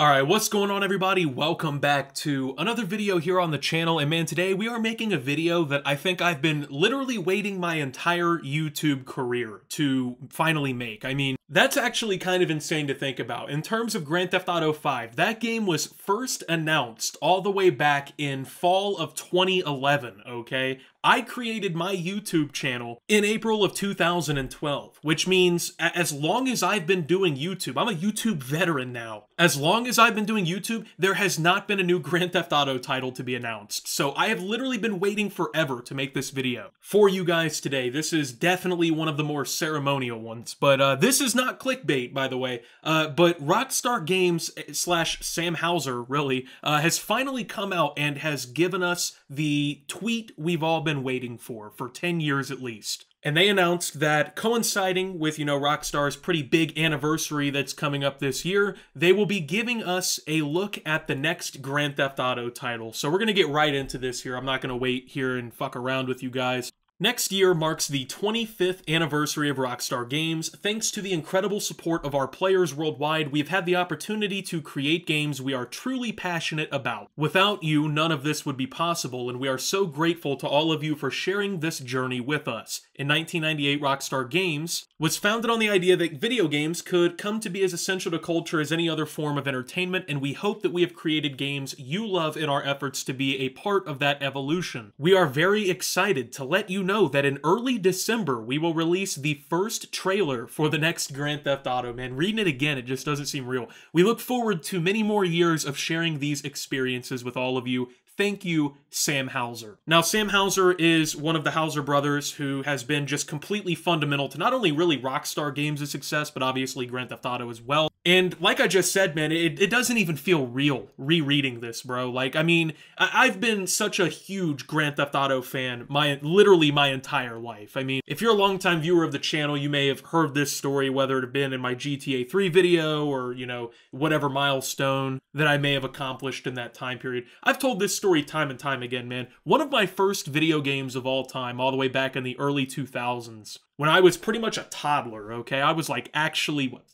Alright, what's going on everybody? Welcome back to another video here on the channel, and man, today we are making a video that I think I've been literally waiting my entire YouTube career to finally make. I mean, that's actually kind of insane to think about. In terms of Grand Theft Auto 5, that game was first announced all the way back in fall of 2011, okay? I created my YouTube channel in April of 2012, which means as long as I've been doing YouTube, I'm a YouTube veteran now. As long as I've been doing YouTube, there has not been a new Grand Theft Auto title to be announced. So I have literally been waiting forever to make this video for you guys today. This is definitely one of the more ceremonial ones, but uh, this is not clickbait, by the way. Uh, but Rockstar Games slash Sam Houser, really, uh, has finally come out and has given us the tweet we've all been been waiting for, for 10 years at least. And they announced that coinciding with, you know, Rockstar's pretty big anniversary that's coming up this year, they will be giving us a look at the next Grand Theft Auto title. So we're going to get right into this here. I'm not going to wait here and fuck around with you guys. Next year marks the 25th anniversary of Rockstar Games. Thanks to the incredible support of our players worldwide, we've had the opportunity to create games we are truly passionate about. Without you, none of this would be possible, and we are so grateful to all of you for sharing this journey with us. In 1998, Rockstar Games was founded on the idea that video games could come to be as essential to culture as any other form of entertainment, and we hope that we have created games you love in our efforts to be a part of that evolution. We are very excited to let you know that in early December, we will release the first trailer for the next Grand Theft Auto. Man, reading it again, it just doesn't seem real. We look forward to many more years of sharing these experiences with all of you. Thank you, Sam Houser. Now, Sam Houser is one of the Houser brothers who has been just completely fundamental to not only really Rockstar Games' success, but obviously Grand Theft Auto as well. And like I just said, man, it, it doesn't even feel real rereading this, bro. Like, I mean, I, have been such a huge Grand Theft Auto fan my literally my entire life. I mean, if you're a longtime viewer of the channel, you may have heard this story, whether it have been in my GTA 3 video or, you know, whatever milestone that I may have accomplished in that time period. I've told this story time and time again, man. One of my first video games of all time, all the way back in the early 2000s, when I was pretty much a toddler, okay? I was like actually, what,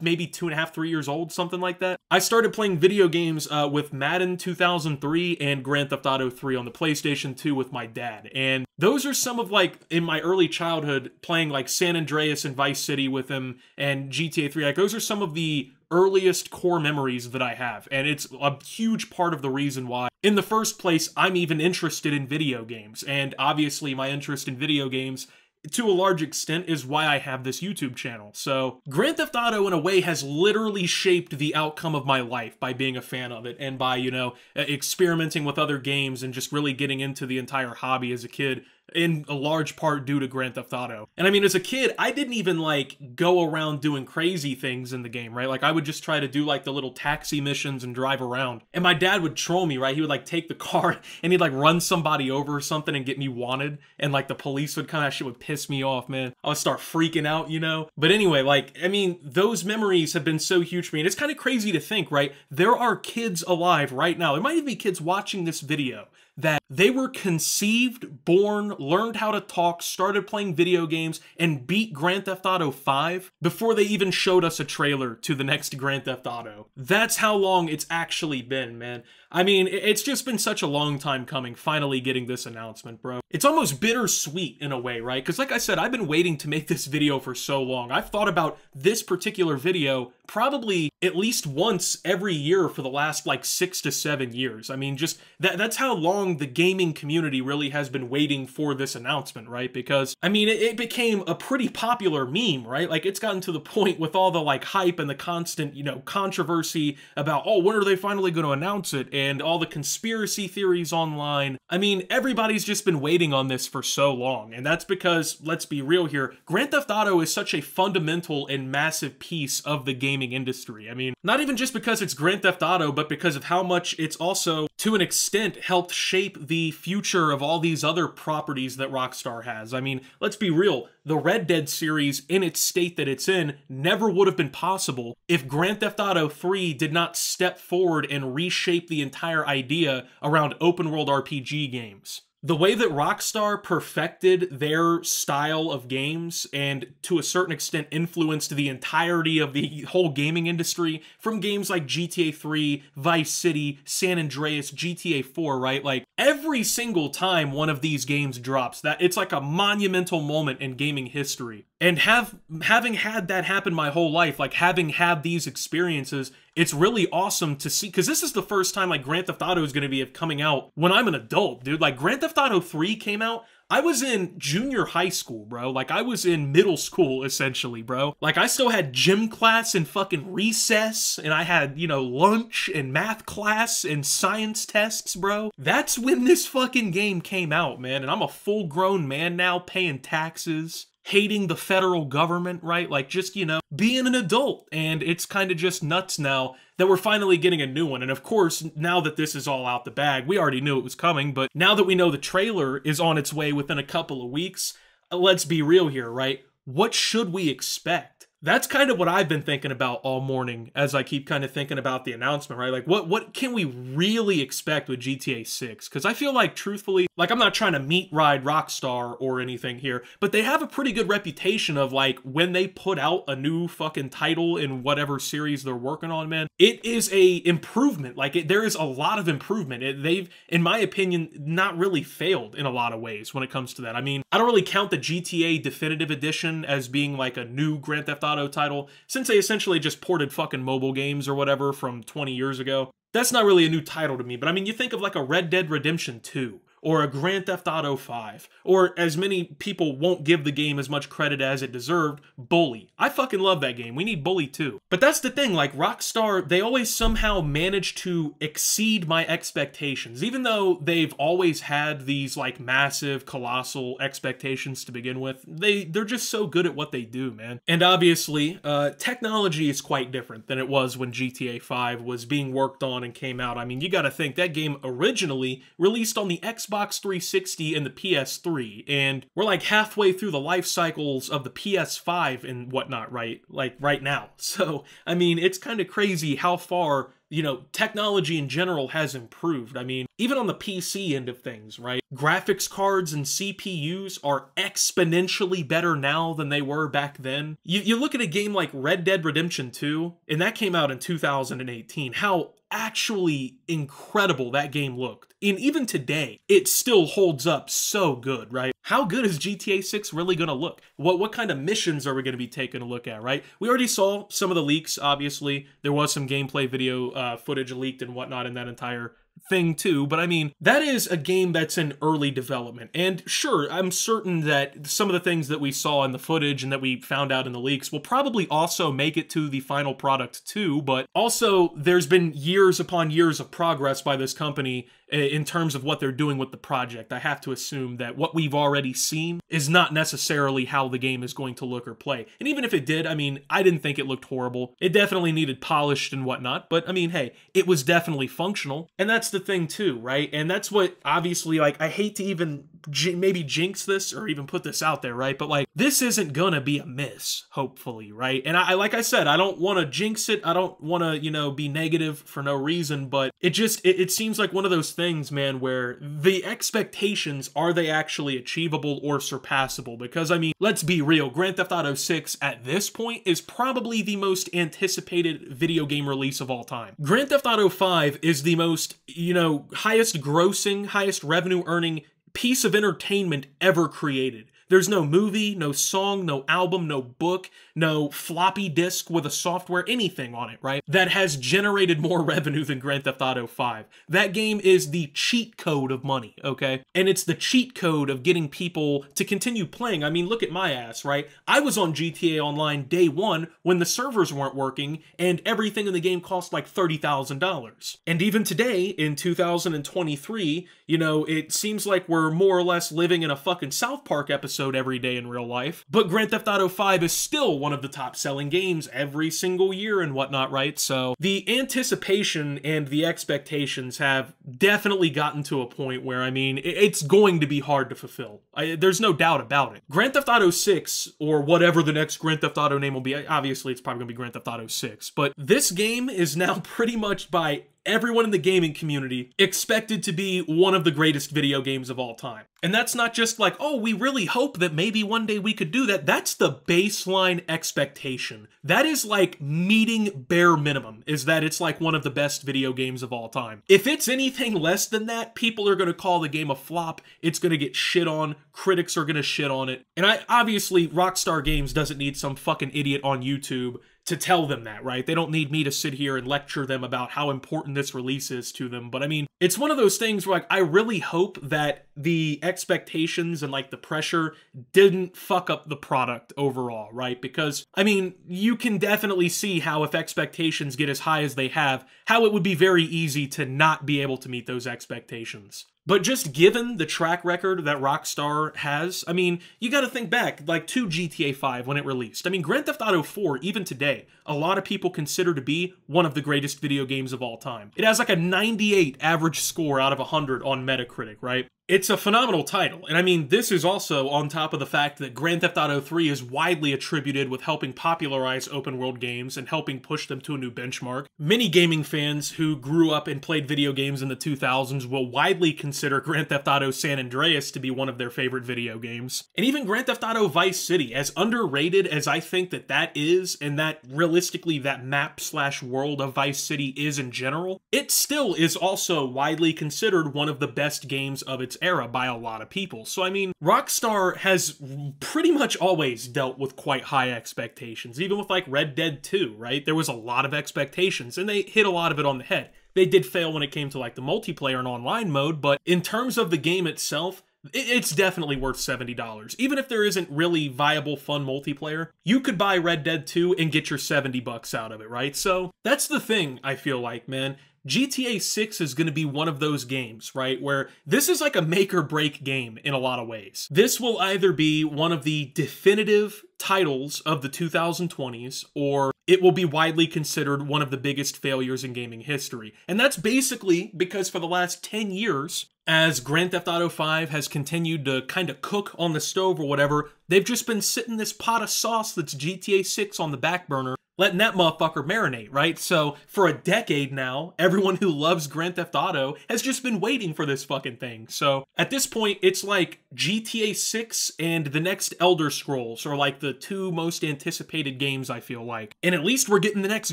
maybe two and a half, three years old, something like that. I started playing video games uh, with Madden 2003 and Grand Theft Auto 3 on the PlayStation 2 with my dad. And those are some of like in my early childhood playing like San Andreas and Vice City with him and GTA 3. Like those are some of the earliest core memories that I have. And it's a huge part of the reason why, in the first place, I'm even interested in video games. And obviously, my interest in video games to a large extent is why I have this YouTube channel. So Grand Theft Auto in a way has literally shaped the outcome of my life by being a fan of it and by, you know, experimenting with other games and just really getting into the entire hobby as a kid in a large part due to Grand Theft Auto. And I mean, as a kid, I didn't even like go around doing crazy things in the game, right? Like I would just try to do like the little taxi missions and drive around. And my dad would troll me, right? He would like take the car and he'd like run somebody over or something and get me wanted. And like the police would kind of shit would piss me off, man. I would start freaking out, you know? But anyway, like, I mean, those memories have been so huge for me. And it's kind of crazy to think, right? There are kids alive right now. There might even be kids watching this video that they were conceived, born, learned how to talk, started playing video games, and beat Grand Theft Auto 5 before they even showed us a trailer to the next Grand Theft Auto. That's how long it's actually been, man. I mean, it's just been such a long time coming, finally getting this announcement, bro. It's almost bittersweet in a way, right? Because like I said, I've been waiting to make this video for so long. I've thought about this particular video probably at least once every year for the last like six to seven years. I mean, just that that's how long the gaming community really has been waiting for this announcement, right? Because I mean, it, it became a pretty popular meme, right? Like it's gotten to the point with all the like hype and the constant, you know, controversy about, oh, when are they finally going to announce it? And all the conspiracy theories online. I mean, everybody's just been waiting on this for so long. And that's because, let's be real here, Grand Theft Auto is such a fundamental and massive piece of the gaming industry. I mean, not even just because it's Grand Theft Auto, but because of how much it's also, to an extent, helped shape the future of all these other properties that Rockstar has. I mean, let's be real, the Red Dead series, in its state that it's in, never would have been possible if Grand Theft Auto 3 did not step forward and reshape the entire idea around open world RPG games. The way that Rockstar perfected their style of games and to a certain extent influenced the entirety of the whole gaming industry from games like GTA 3, Vice City, San Andreas, GTA 4, right? Like every single time one of these games drops, that it's like a monumental moment in gaming history. And have having had that happen my whole life, like having had these experiences, it's really awesome to see because this is the first time like Grand Theft Auto is going to be coming out when I'm an adult, dude. Like Grand Theft Auto 3 came out I was in junior high school, bro. Like I was in middle school essentially, bro. Like I still had gym class and fucking recess and I had, you know, lunch and math class and science tests, bro. That's when this fucking game came out, man. And I'm a full-grown man now paying taxes hating the federal government, right? Like just, you know, being an adult. And it's kind of just nuts now that we're finally getting a new one. And of course, now that this is all out the bag, we already knew it was coming, but now that we know the trailer is on its way within a couple of weeks, uh, let's be real here, right? What should we expect? That's kind of what I've been thinking about all morning as I keep kind of thinking about the announcement, right? Like what what can we really expect with GTA 6? Cuz I feel like truthfully, like I'm not trying to meet ride Rockstar or anything here, but they have a pretty good reputation of like when they put out a new fucking title in whatever series they're working on, man, it is a improvement. Like it, there is a lot of improvement. It, they've in my opinion not really failed in a lot of ways when it comes to that. I mean, I don't really count the GTA Definitive Edition as being like a new Grand Theft Auto title, since they essentially just ported fucking mobile games or whatever from 20 years ago. That's not really a new title to me, but I mean, you think of like a Red Dead Redemption 2 or a Grand Theft Auto 5, or as many people won't give the game as much credit as it deserved, Bully. I fucking love that game. We need Bully too. But that's the thing, like Rockstar, they always somehow manage to exceed my expectations, even though they've always had these like massive, colossal expectations to begin with. They they're just so good at what they do, man. And obviously, uh, technology is quite different than it was when GTA 5 was being worked on and came out. I mean, you got to think that game originally released on the Xbox Xbox 360 and the PS3, and we're like halfway through the life cycles of the PS5 and whatnot, right? Like right now. So, I mean, it's kind of crazy how far you know, technology in general has improved. I mean, even on the PC end of things, right? Graphics cards and CPUs are exponentially better now than they were back then. You, you look at a game like Red Dead Redemption 2, and that came out in 2018. How actually incredible that game looked. And even today, it still holds up so good, right? How good is GTA 6 really going to look? What what kind of missions are we going to be taking a look at, right? We already saw some of the leaks, obviously. There was some gameplay video uh, footage leaked and whatnot in that entire thing too, but I mean, that is a game that's in early development. And sure, I'm certain that some of the things that we saw in the footage and that we found out in the leaks will probably also make it to the final product too, but also there's been years upon years of progress by this company Uh, in terms of what they're doing with the project. I have to assume that what we've already seen is not necessarily how the game is going to look or play. And even if it did, I mean, I didn't think it looked horrible. It definitely needed polished and whatnot, but I mean, hey, it was definitely functional. And that's the thing too, right? And that's what obviously, like, I hate to even maybe jinx this or even put this out there, right? But like, this isn't gonna be a miss, hopefully, right? And I, like I said, I don't want to jinx it. I don't want to, you know, be negative for no reason, but it just, it, it seems like one of those things, man, where the expectations, are they actually achievable or surpassable? Because, I mean, let's be real, Grand Theft Auto 6 at this point is probably the most anticipated video game release of all time. Grand Theft Auto 5 is the most, you know, highest grossing, highest revenue earning piece of entertainment ever created. There's no movie, no song, no album, no book, no floppy disk with a software, anything on it, right? That has generated more revenue than Grand Theft Auto 5. That game is the cheat code of money, okay? And it's the cheat code of getting people to continue playing. I mean, look at my ass, right? I was on GTA Online day one when the servers weren't working and everything in the game cost like $30,000. And even today, in 2023, you know, it seems like we're more or less living in a fucking South Park episode episode every day in real life. But Grand Theft Auto 5 is still one of the top selling games every single year and whatnot, right? So the anticipation and the expectations have definitely gotten to a point where, I mean, it's going to be hard to fulfill. I, there's no doubt about it. Grand Theft Auto 6, or whatever the next Grand Theft Auto name will be, obviously it's probably going to be Grand Theft Auto 6, but this game is now pretty much by everyone in the gaming community expected to be one of the greatest video games of all time. And that's not just like, oh, we really hope that maybe one day we could do that. That's the baseline expectation. That is like meeting bare minimum, is that it's like one of the best video games of all time. If it's anything less than that, people are going to call the game a flop. It's going to get shit on. Critics are going to shit on it. And I obviously, Rockstar Games doesn't need some fucking idiot on YouTube to tell them that, right? They don't need me to sit here and lecture them about how important this release is to them. But I mean, it's one of those things where like I really hope that the expectations and like the pressure didn't fuck up the product overall, right? Because I mean, you can definitely see how if expectations get as high as they have, how it would be very easy to not be able to meet those expectations. But just given the track record that Rockstar has, I mean, you got to think back, like to GTA 5 when it released. I mean, Grand Theft Auto 4, even today, a lot of people consider to be one of the greatest video games of all time. It has like a 98 average score out of 100 on Metacritic, right? It's a phenomenal title, and I mean, this is also on top of the fact that Grand Theft Auto 3 is widely attributed with helping popularize open world games and helping push them to a new benchmark. Many gaming fans who grew up and played video games in the 2000s will widely consider Grand Theft Auto San Andreas to be one of their favorite video games. And even Grand Theft Auto Vice City, as underrated as I think that that is, and that realistically that map slash world of Vice City is in general, it still is also widely considered one of the best games of its era by a lot of people. So, I mean, Rockstar has pretty much always dealt with quite high expectations, even with like Red Dead 2, right? There was a lot of expectations, and they hit a lot of it on the head. They did fail when it came to like the multiplayer and online mode, but in terms of the game itself, it's definitely worth $70. Even if there isn't really viable fun multiplayer, you could buy Red Dead 2 and get your 70 bucks out of it, right? So that's the thing I feel like, man. GTA 6 is going to be one of those games, right? Where this is like a make or break game in a lot of ways. This will either be one of the definitive titles of the 2020s or it will be widely considered one of the biggest failures in gaming history. And that's basically because for the last 10 years, as Grand Theft Auto 5 has continued to kind of cook on the stove or whatever, they've just been sitting this pot of sauce that's GTA 6 on the back burner letting that motherfucker marinate, right? So for a decade now, everyone who loves Grand Theft Auto has just been waiting for this fucking thing. So at this point, it's like GTA 6 and the next Elder Scrolls are like the two most anticipated games, I feel like. And at least we're getting the next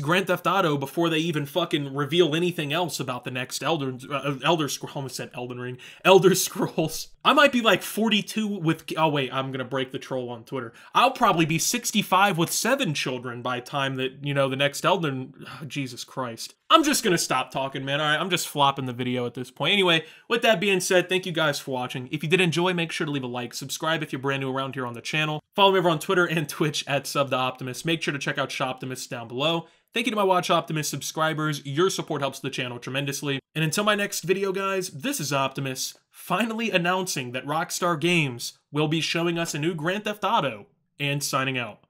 Grand Theft Auto before they even fucking reveal anything else about the next Elder, uh, Elder Scrolls. almost said Elden Ring. Elder Scrolls. I might be like 42 with, oh wait, I'm gonna break the troll on Twitter. I'll probably be 65 with seven children by time that, you know, the next Elden, oh, Jesus Christ. I'm just gonna stop talking, man. All right, I'm just flopping the video at this point. Anyway, with that being said, thank you guys for watching. If you did enjoy, make sure to leave a like, subscribe if you're brand new around here on the channel. Follow me over on Twitter and Twitch at SubToOptimus. Make sure to check out Shoptimus down below. Thank you to my Watch Optimus subscribers. Your support helps the channel tremendously. And until my next video, guys, this is Optimus, finally announcing that Rockstar Games will be showing us a new Grand Theft Auto and signing out.